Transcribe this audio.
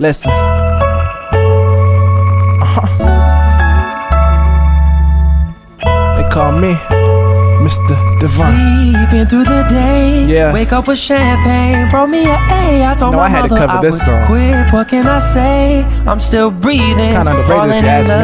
Listen. Uh-huh. They call me Mr. Divine. Sleeping through the day. Yeah. Wake up with champagne. Brought me a A. I told No, my I had to cover I this would song. quit. What can I say? I'm still breathing. It's kinda underrated if you ask me.